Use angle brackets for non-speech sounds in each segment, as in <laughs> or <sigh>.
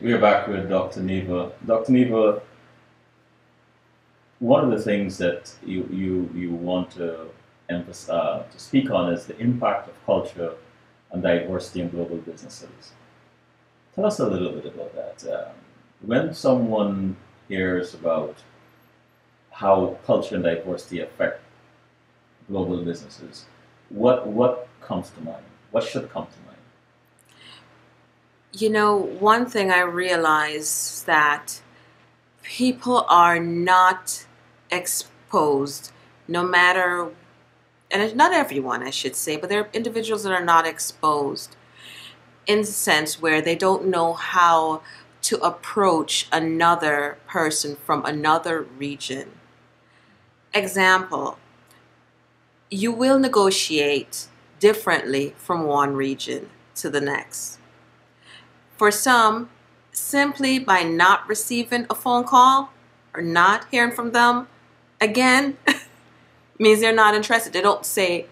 We are back with Dr. Neva. Dr. Neva, one of the things that you, you, you want to emphasize, uh, to speak on is the impact of culture and diversity in global businesses. Tell us a little bit about that. Um, when someone hears about how culture and diversity affect global businesses, what, what comes to mind? What should come to mind? You know, one thing I realize that people are not exposed, no matter, and it's not everyone, I should say, but there are individuals that are not exposed in the sense where they don't know how to approach another person from another region. Example, you will negotiate differently from one region to the next for some, simply by not receiving a phone call or not hearing from them again <laughs> means they're not interested. They don't say,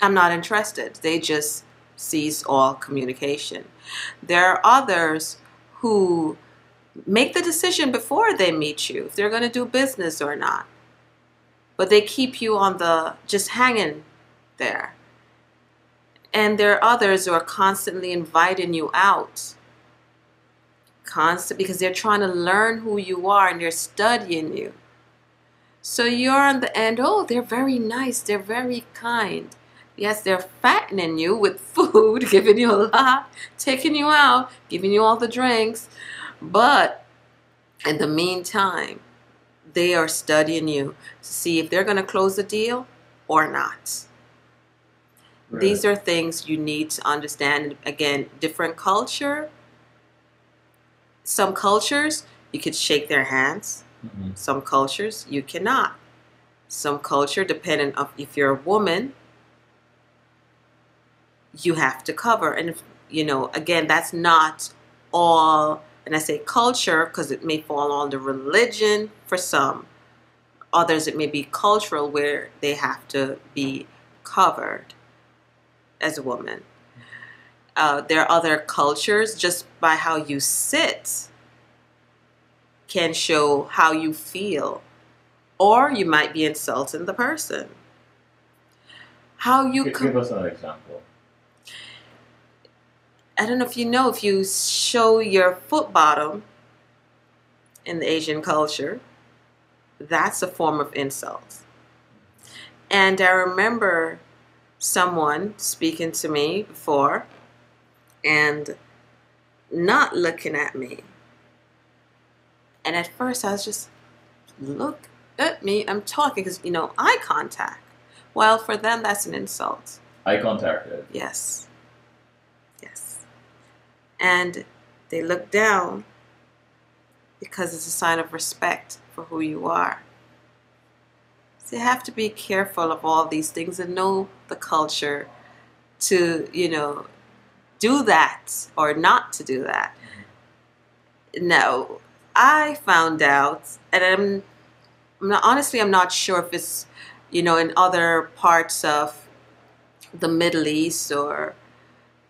I'm not interested. They just cease all communication. There are others who make the decision before they meet you if they're going to do business or not. But they keep you on the just hanging there. And there are others who are constantly inviting you out. Constant because they're trying to learn who you are and they're studying you. So you're on the end, oh, they're very nice, they're very kind. Yes, they're fattening you with <laughs> food, giving you a lot, taking you out, giving you all the drinks. But in the meantime, they are studying you to see if they're going to close the deal or not. Right. These are things you need to understand. Again, different culture. Some cultures, you could shake their hands. Mm-hmm. Some cultures, you cannot. Some culture, depending on if you're a woman, you have to cover. And, if, you know, again, that's not all, and I say culture because it may fall under religion for some. Others, it may be cultural where they have to be covered as a woman. Uh, there are other cultures, just by how you sit, can show how you feel. Or you might be insulting the person. How you give, give us an example. I don't know if you know if you show your foot bottom in the Asian culture, that's a form of insult. And I remember someone speaking to me before and not looking at me. And at first I was just, look at me, I'm talking because, you know, eye contact. Well, for them, that's an insult. Eye contact? Yes. Yes. And they look down because it's a sign of respect for who you are. So you have to be careful of all these things and know the culture to, you know, do that or not to do that. No, I found out, and I'm, I'm not, honestly, I'm not sure if it's, you know, in other parts of the Middle East or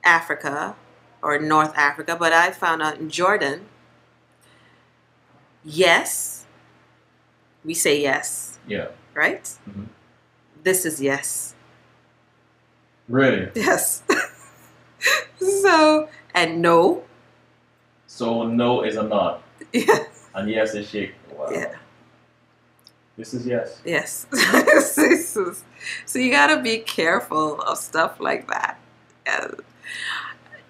Africa or North Africa, but I found out in Jordan, yes, we say yes. Yeah right? Mm-hmm. This is yes. Really? Yes. <laughs> so, and no. So, no is a nod. Yes. And yes is shake. Wow. Yeah. This is yes. Yes. <laughs> so, you got to be careful of stuff like that.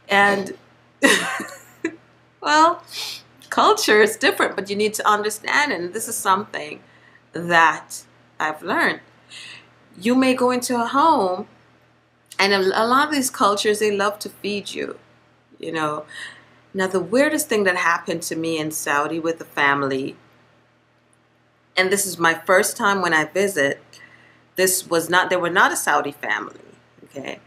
And, <laughs> well, culture is different, but you need to understand, and this is something that I've learned. You may go into a home, and a lot of these cultures, they love to feed you, you know. Now, the weirdest thing that happened to me in Saudi with the family, and this is my first time when I visit, this was not, they were not a Saudi family, okay?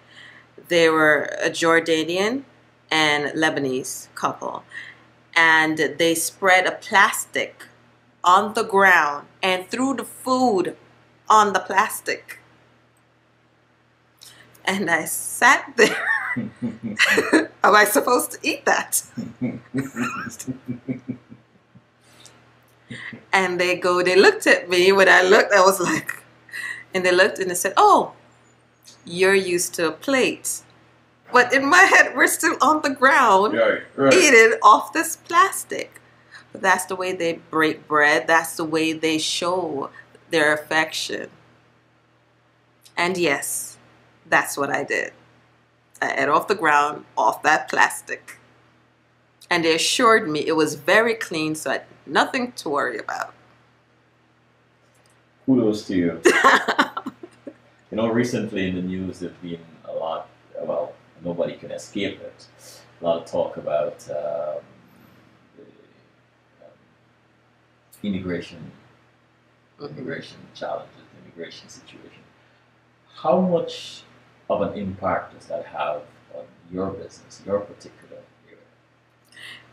They were a Jordanian and Lebanese couple. And they spread a plastic on the ground and threw the food on the plastic. And I sat there <laughs> Am I supposed to eat that? <laughs> And they go, they looked at me. When I looked, I was like, and they looked and they said, Oh, you're used to a plate. But in my head, we're still on the ground right, right. eating off this plastic. But that's the way they break bread. That's the way they show their affection. And yes, that's what I did. I ate off the ground, off that plastic. And they assured me it was very clean, so I had nothing to worry about. Kudos to you. <laughs> you know, recently in the news, there's been a lot, well, nobody can escape it. A lot of talk about um, the, um, immigration, immigration challenges, immigration situation. How much of an impact does that have on your business, your particular area?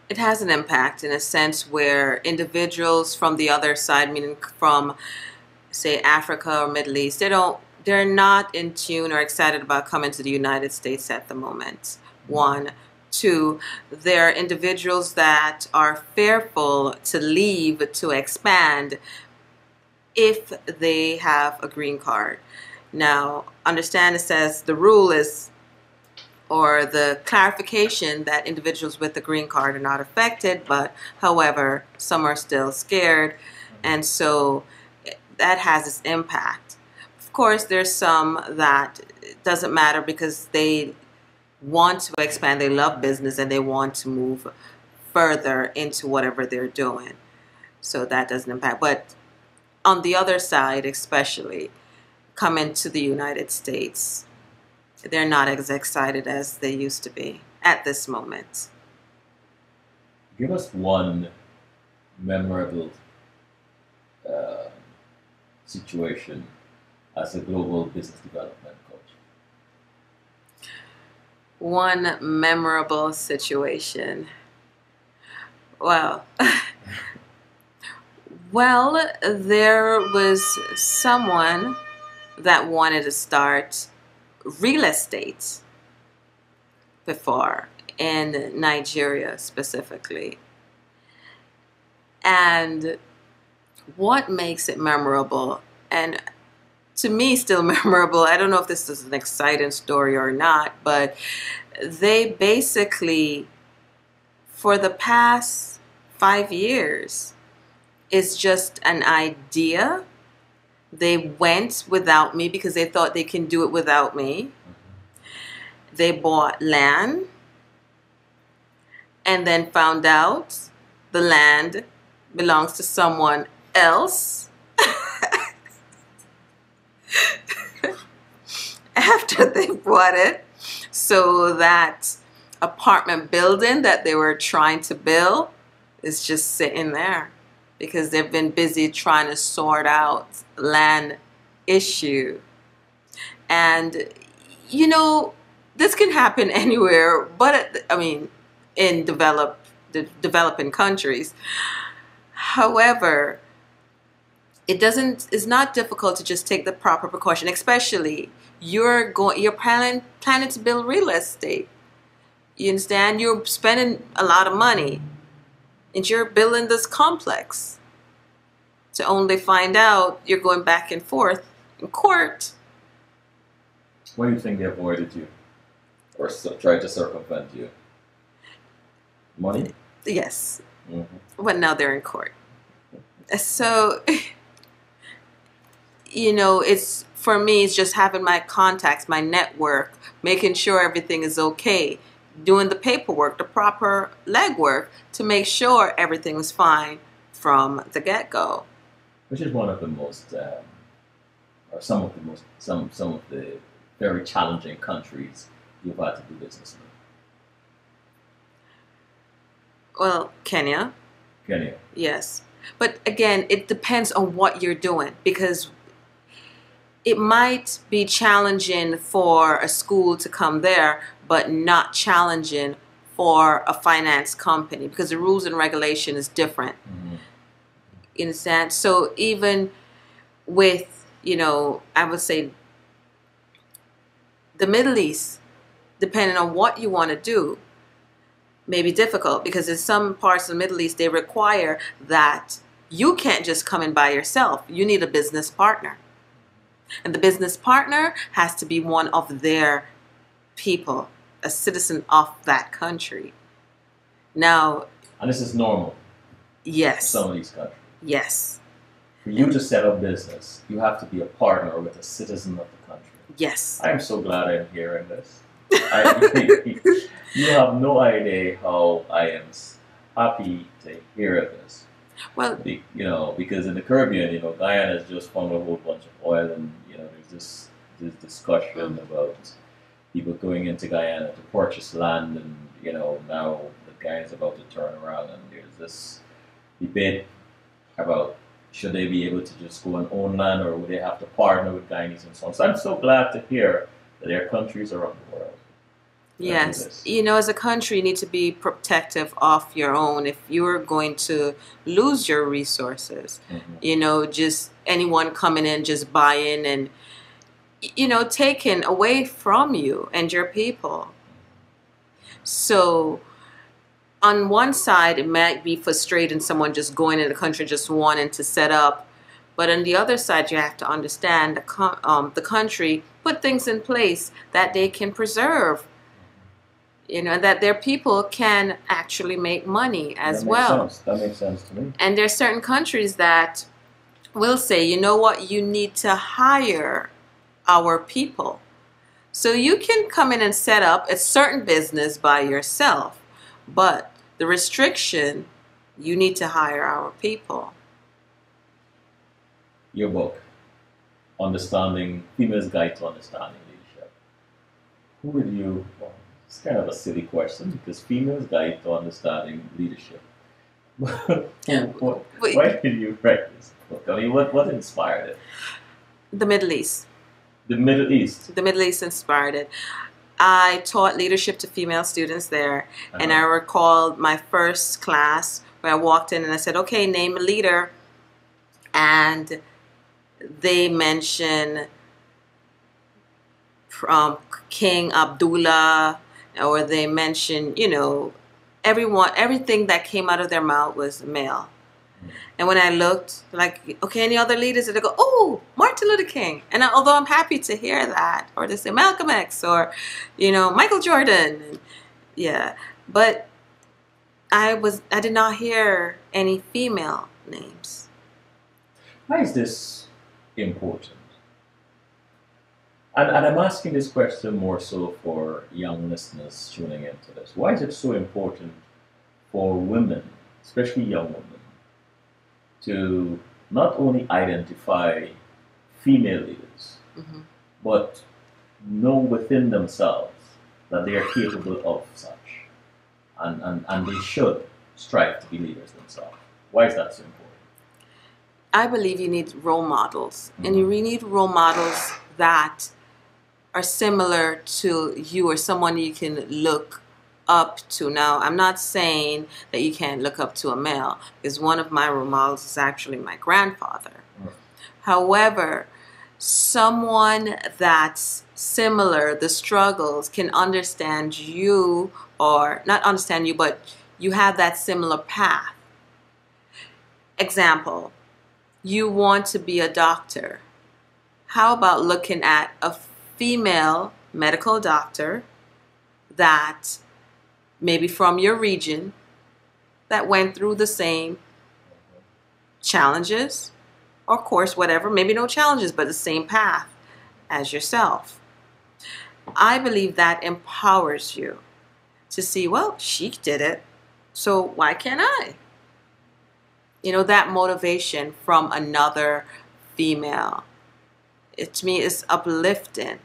It has an impact in a sense where individuals from the other side, meaning from, say, Africa or Middle East, they don't they're not in tune or excited about coming to the United States at the moment. One. Two, there are individuals that are fearful to leave to expand if they have a green card. Now, understand it says the rule is or the clarification that individuals with the green card are not affected, but however, some are still scared, and so that has its impact. Of course, there's some that doesn't matter because they want to expand, they love business, and they want to move further into whatever they're doing. So that doesn't impact. But on the other side, especially coming to the United States, they're not as excited as they used to be at this moment. Give us one memorable uh, situation as a global business development coach. One memorable situation. Well, <laughs> well, there was someone that wanted to start real estate before in Nigeria specifically. And what makes it memorable, and to me, still <laughs> memorable, I don't know if this is an exciting story or not, but they basically, for the past five years, is just an idea they went without me because they thought they can do it without me. They bought land and then found out the land belongs to someone else. <laughs> After they bought it, so that apartment building that they were trying to build is just sitting there because they've been busy trying to sort out land issue. And, you know, this can happen <laughs> anywhere, but I mean, in developed, the developing countries. However, it doesn't, it's not difficult to just take the proper precaution, especially you're going, you're planning, planning to build real estate. You understand? You're spending a lot of money and you're building this complex to only find out you're going back and forth in court. What do you think they avoided you or tried to circumvent you? Money? Yes. Mm-hmm. But now they're in court. So, <laughs> you know, it's for me, it's just having my contacts, my network, making sure everything is okay, doing the paperwork, the proper legwork to make sure everything was fine from the get go. Which is one of the most, um, or some of the most, some some of the very challenging countries you've had to do business with. Well, Kenya, Kenya. yes. But again, it depends on what you're doing because it might be challenging for a school to come there, but not challenging for a finance company because the rules and regulation is different. Mhm. You understand? So even with, you know, I would say the Middle East, depending on what you want to do, may be difficult because in some parts of the Middle East, they require that you can't just come in by yourself. You need a business partner. And the business partner has to be one of their people, a citizen of that country. Now, And this is normal in yes, some of these countries. yes, For you to set up business, you have to be a partner with a citizen of the country. yes. I am so glad I'm hearing this. I, <laughs> you have no idea how I am happy to hear this. Well, Be, you know, because in the Caribbean, you know, Guyana has just found a whole bunch of oil, and you know, there's this this discussion about people going into Guyana to purchase land, and you know, now the guy is about to turn around, and there's this debate about should they be able to just go and own land, or would they have to partner with Guyanese and so on. So I'm so glad to hear that there are countries around the world. Yes. You know, as a country, you need to be protective of your own. If you're going to lose your resources, Mhm. you know, just anyone coming in, just buying and, you know, taken away from you and your people. So, on one side, it might be frustrating someone just going in the country, just wanting to set up. But on the other side, you have to understand the, co- um, the country put things in place that they can preserve. You know, that their people can actually make money as that well. Sense. That makes sense to me. And there's certain countries that will say, you know what, you need to hire our people. So you can come in and set up a certain business by yourself, but the restriction, you need to hire our people. Your book, Understanding Females Guide to Understanding Leadership. Who would you? Well, it's kind of a silly question because females guide to understanding leadership. <laughs> what, why did you write this book? I mean, what, what inspired it? The Middle East. The Middle East. The Middle East inspired it. I taught leadership to female students there, and I Uh-huh. recalled my first class where I walked in and I said, "Okay, name a leader," and they mention um, King Abdullah, or they mention, you know, everyone, everything that came out of their mouth was male. And when I looked, like, okay, any other leaders? And they go, oh, Martin Luther King. And I, although I'm happy to hear that, or they say Malcolm X, or, you know, Michael Jordan, and, yeah. But I was, I did not hear any female names. Why is this important? And, and I'm asking this question more so for young listeners tuning into this. Why is it so important for women, especially young women, to not only identify female leaders, Mhm. but know within themselves that they are capable of such? And, and, and they should strive to be leaders themselves. Why is that so important? I believe you need role models, and you really need role models that are similar to you or someone you can look up to. Now, I'm not saying that you can't look up to a male, because one of my role models is actually my grandfather. Right. However, someone that's similar, the struggles, can understand you, or not understand you, but you have that similar path. Example, you want to be a doctor. How about looking at a female medical doctor that maybe from your region that went through the same challenges. Or course whatever maybe no challenges but the same path as yourself. I believe that empowers you to see well she did it so why can't i? You know that motivation from another female it to me is uplifting.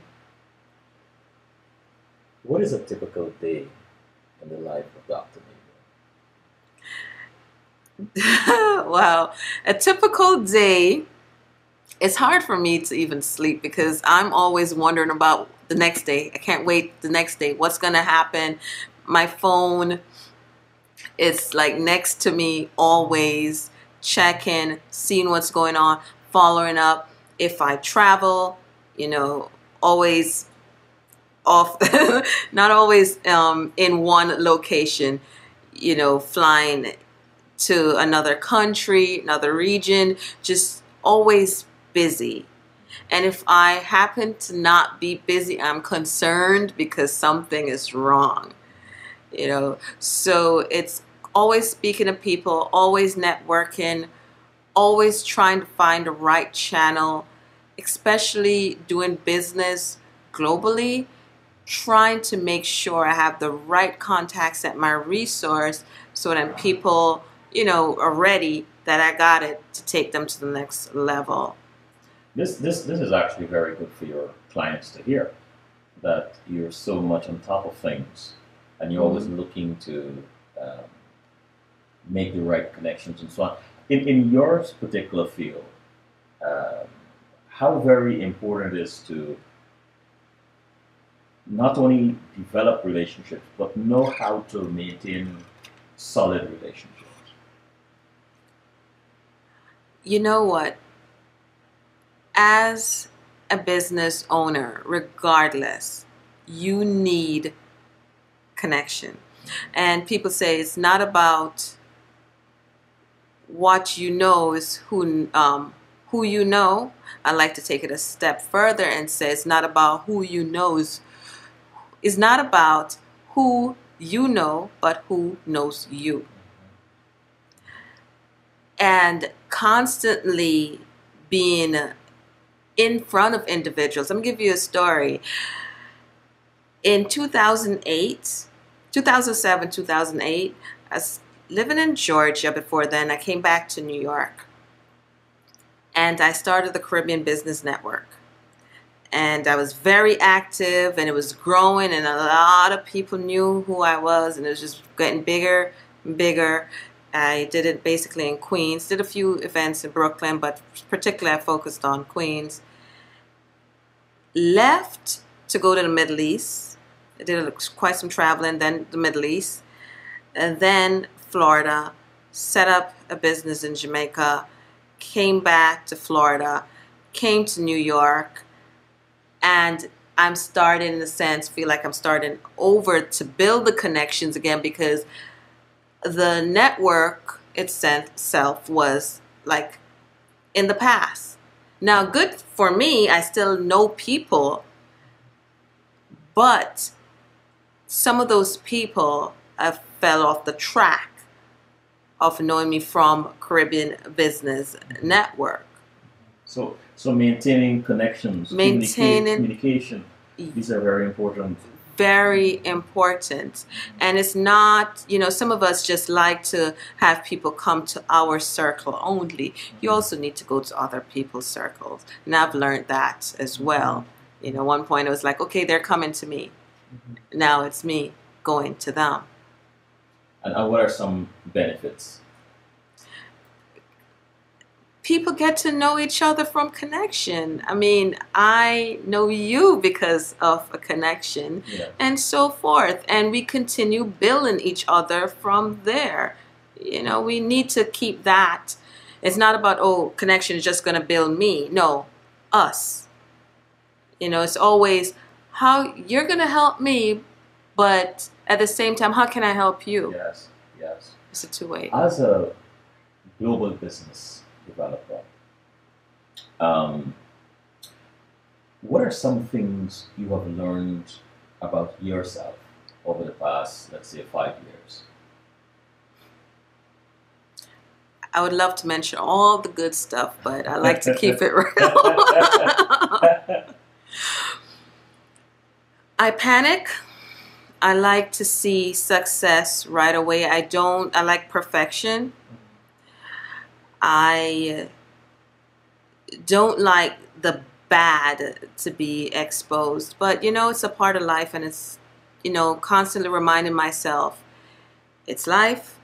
What is a typical day the life of Dr. Mayfield? wow. A typical day, it's hard for me to even sleep because I'm always wondering about the next day. I can't wait the next day. What's going to happen? My phone is like next to me always, checking, seeing what's going on, following up. If I travel, you know, always off, <laughs> not always um, in one location. You know, flying to another country, another region, just always busy. And if I happen to not be busy, I'm concerned because something is wrong. You know, so it's always speaking to people, always networking, always trying to find the right channel, especially doing business globally, trying to make sure I have the right contacts at my resource so that people, you know, are ready that I got it to take them to the next level. This, this, this is actually very good for your clients to hear that you're so much on top of things and you're always Mm-hmm. looking to um, make the right connections and so on. In, in your particular field, um, how very important it is to not only develop relationships, but know how to maintain solid relationships. You know what? As a business owner, regardless, you need connection. And people say it's not about what you know, is who um, who you know. I like to take it a step further and say it's not about who you know is it's not about who you know, but who knows you. And constantly being in front of individuals. I'm gonna give you a story. In 2008, 2007, 2008, I was living in Georgia before then. I came back to New York and I started the Caribbean Business Network. And I was very active and it was growing, and a lot of people knew who I was, and it was just getting bigger and bigger. I did it basically in Queens, did a few events in Brooklyn, but particularly I focused on Queens. Left to go to the Middle East. I did quite some traveling, then the Middle East, and then Florida. Set up a business in Jamaica, came back to Florida, came to New York, and I'm starting, in a sense, feel like I'm starting over to build the connections again because the network itself was like in the past. Now, good for me, I still know people, but some of those people have fell off the track of knowing me from Caribbean Business Network. So, so maintaining connections, Maintaining- communication, these are very important. very important. And it's not, you know, some of us just like to have people come to our circle only. You also need to go to other people's circles. And I've learned that as well. You know, one point it was like, okay, they're coming to me. Mm-hmm. Now it's me going to them. And, and what are some benefits? People get to know each other from connection. I mean, I know you because of a connection Yeah. and so forth. And we continue building each other from there. You know, we need to keep that. It's not about, oh, connection is just going to build me. No, us. You know, it's always how you're going to help me, but at the same time, how can I help you? Yes, yes. It's a two way. As a global business developer, um, what are some things you have learned about yourself over the past, let's say, five years? I would love to mention all the good stuff, but I like to keep it <laughs> real. <laughs> I panic. I like to see success right away. I don't, I like perfection. I don't like the bad to be exposed, but you know, it's a part of life and it's, you know, constantly reminding myself it's life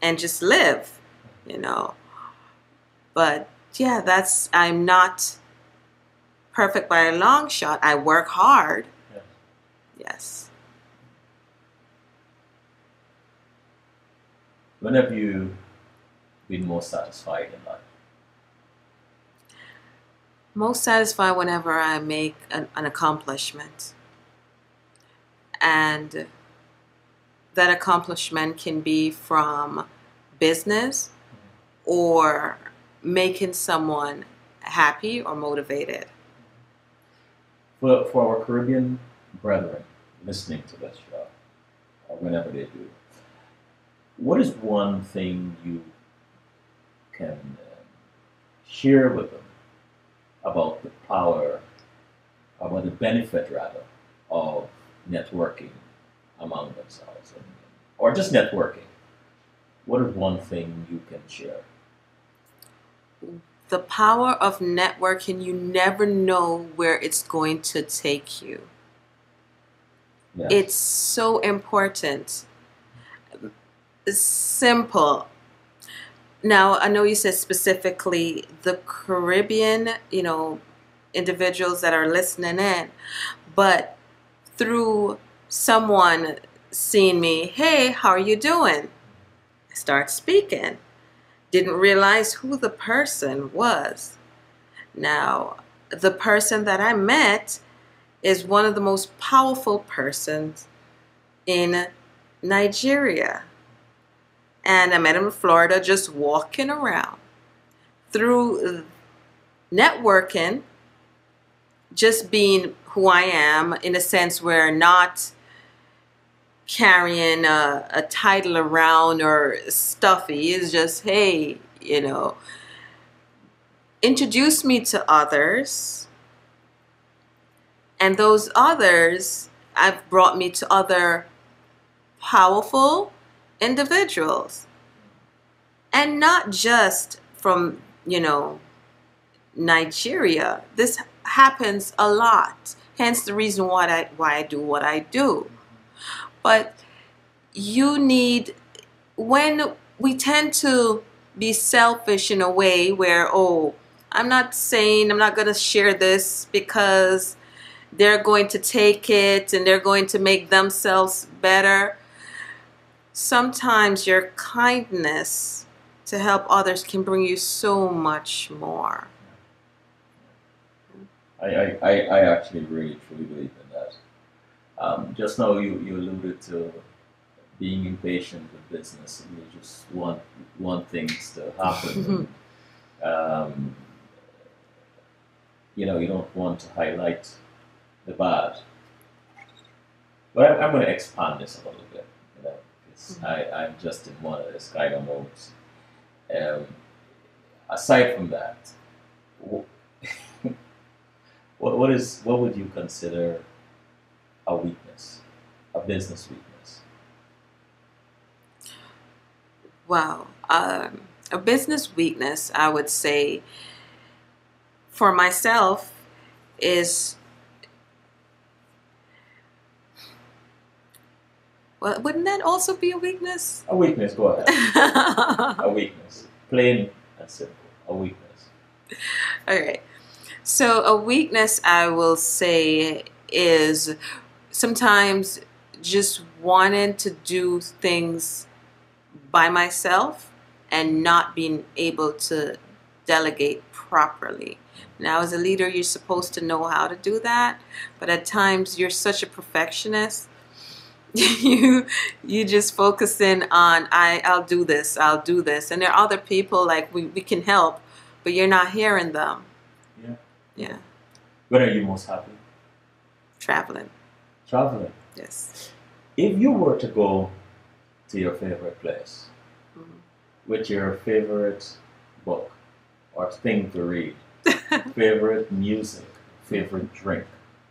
and just live, you know. But yeah, that's, I'm not perfect by a long shot. I work hard. Yes. Yes. When have you been most satisfied in life? Most satisfied whenever I make an, an accomplishment. and that accomplishment can be from business or making someone happy or motivated. For, for our Caribbean brethren listening to this show, or whenever they do, what is one thing you can share with them about the power, about the benefit rather, of networking among themselves, and, or just networking? What is one thing you can share? The power of networking, you never know where it's going to take you. It's so important. Simple. Now, I know you said specifically the Caribbean, you know, individuals that are listening in, but through someone seeing me, hey, how are you doing? I start speaking. Didn't realize who the person was. Now, the person that I met is one of the most powerful persons in Nigeria. And I met him in Florida just walking around. Through networking, just being who I am in a sense where not carrying a, a title around or stuffy. It's just, hey, you know, introduce me to others. And those others have brought me to other powerful individuals. And not just from, you know, Nigeria. This happens a lot. Hence the reason why I why I do what I do. But you need when we tend to be selfish in a way where oh I'm not saying I'm not going to share this because they're going to take it and they're going to make themselves better. Sometimes your kindness to help others can bring you so much more. I, I, I, I actually really truly believe in that. Um, just now you, you alluded to being impatient with business and you just want want things to happen. <laughs> um, you know, you don't want to highlight the bad. But I'm, I'm going to expand this a little bit, Mhm. I, I'm just in one of the kind modes. Um, aside from that, <laughs> what, what is what would you consider a weakness, a business weakness? Well, Um, a business weakness, I would say, for myself, is well, wouldn't that also be a weakness? A weakness, go <laughs> ahead. A weakness, plain and simple. A weakness. All right. So a weakness I will say is sometimes just wanting to do things by myself and not being able to delegate properly. Now as a leader you're supposed to know how to do that, but at times you're such a perfectionist <laughs> you you just focusing on I I'll do this, I'll do this. And there are other people like we, we can help, but you're not hearing them. Yeah. Yeah. When are you most happy? Traveling. Traveling. Yes. If you were to go to your favorite place Mhm. with your favorite book or thing to read, <laughs> favorite music, favorite drink,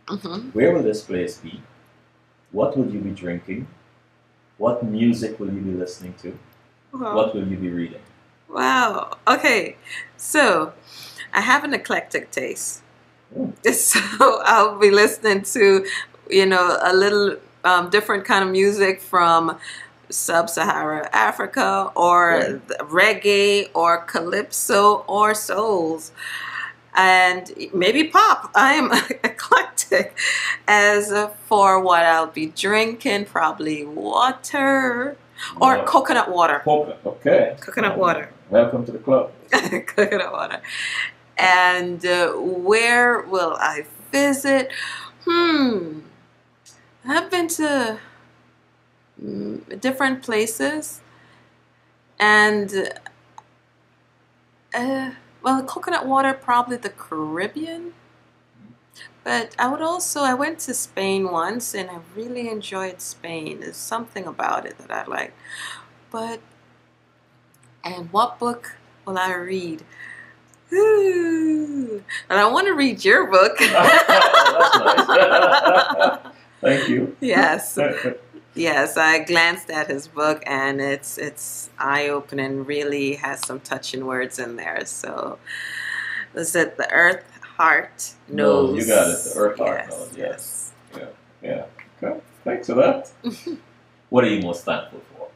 Mhm. where will this place be? What will you be drinking? What music will you be listening to? Wow. What will you be reading? Wow. Okay. So I have an eclectic taste. Mm. <laughs> So I'll be listening to, you know, a little um, different kind of music from sub-Sahara Africa or reggae or calypso or souls and maybe pop. I am <laughs> eclectic. As for what I'll be drinking, probably water or coconut water. Coconut. Okay. Coconut water. Welcome to the club. <laughs> coconut water. And uh, where will I visit? Hmm. I've been to mm, different places, and uh, well, coconut water probably the Caribbean. But I would also I went to Spain once and I really enjoyed Spain. There's something about it that I like. But and what book will I read? Ooh, and I want to read your book. <laughs> Oh, that's nice. <laughs> Thank you. yes, <laughs> yes. I glanced at his book, and it's it's eye opening. Really has some touching words in there. So, is it the Earth Heart No, knows? you got it. The Earth Heart yes, knows, yes. Yeah. Okay. Thanks for that. <laughs> what are you most thankful for?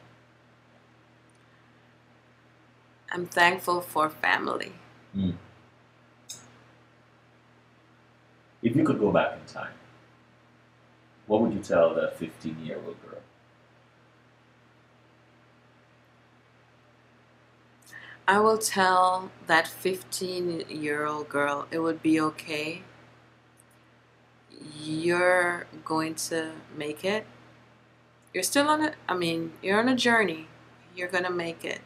I'm thankful for family. Hmm. If you could go back in time, what would you tell that 15 year old girl? I will tell that 15 year old girl it would be okay. You're going to make it. You're still on a, I mean, you're on a journey. You're going to make it.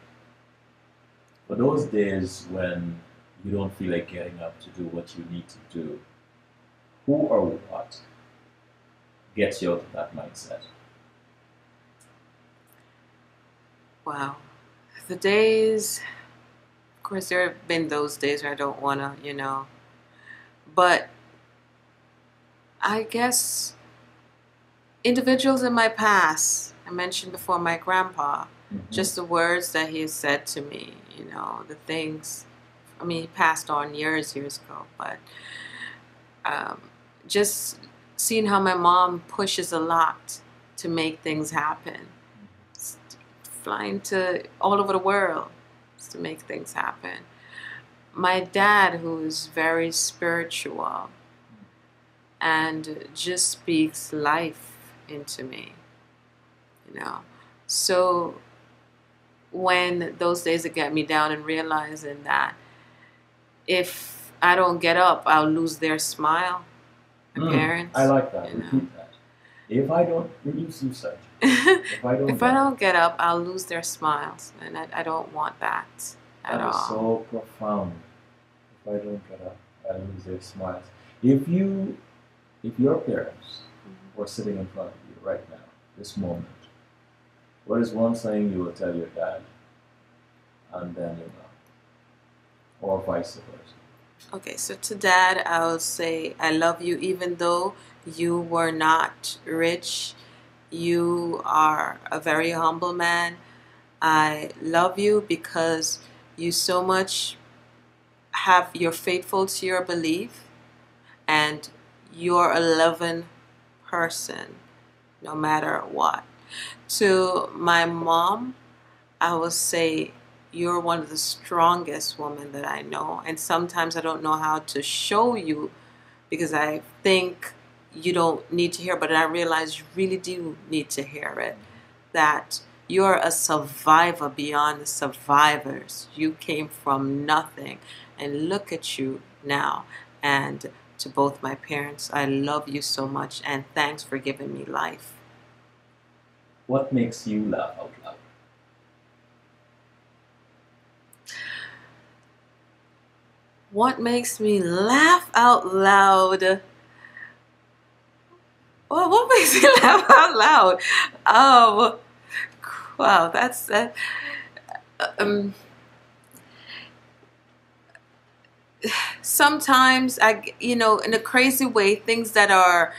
For those days when you don't feel like getting up to do what you need to do, who or what gets you out of that mindset? Wow. The days, course, there have been those days where I don't want to, you know, but I guess individuals in my past, I mentioned before my grandpa, Mhm. just the words that he has said to me, you know, the things. I mean, he passed on years, years ago, but um, just seeing how my mom pushes a lot to make things happen, S- flying to all over the world to make things happen. My dad, who is very spiritual and just speaks life into me, you know. So when those days that get me down and realizing that if I don't get up, I'll lose their smile. My Mm, parents. I like that. you know. Repeat that. If I don't, reduce usage. If I don't, if I don't get up, I'll lose their smiles, and I, I don't want that at That is all. so profound. If I don't get up, I lose their smiles. If you, if your parents Mhm. were sitting in front of you right now, this moment, what is one thing you will tell your dad, and then your mom, or vice versa? Okay, so to dad, I'll say I love you, even though you were not rich. You are a very humble man. I love you because you so much have you're faithful to your belief and you're a loving person no matter what. To my mom, I will say you're one of the strongest women that I know. And sometimes I don't know how to show you because I think you don't need to hear, but I realize you really do need to hear it. That you're a survivor beyond the survivors. You came from nothing. And look at you now. And to both my parents, I love you so much and thanks for giving me life. What makes you laugh out loud? What makes me laugh out loud? Well, what makes me laugh out loud? Um, wow, that's that. Um, sometimes I, you know, in a crazy way, things that are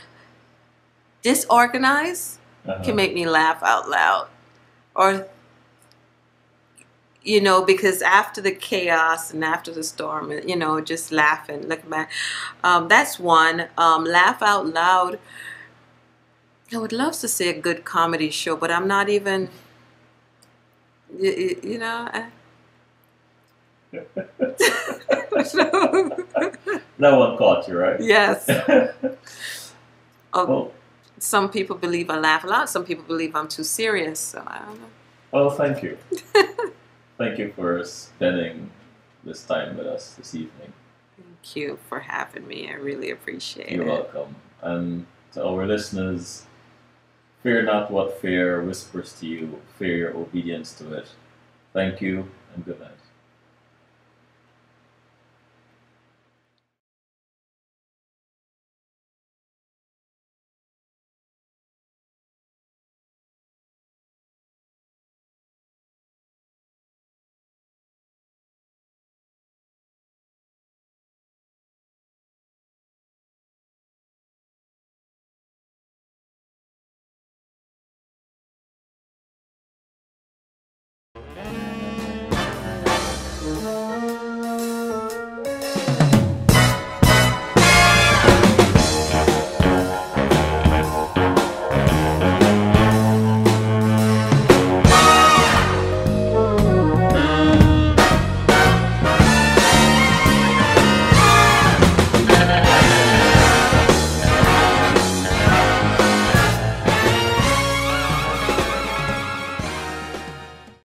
disorganized Uh-huh. can make me laugh out loud or you know because after the chaos and after the storm you know just laughing looking back um, that's one um, laugh out loud i would love to see a good comedy show but i'm not even you, you know I, <laughs> that one caught you, right? yes <laughs> oh, well, some people believe i laugh a lot some people believe i'm too serious so i don't know well, thank you. <laughs> thank you for spending this time with us this evening. Thank you for having me. I really appreciate it. You're welcome. And to our listeners, Fear not what fear whispers to you, fear your obedience to it. Thank you and good night.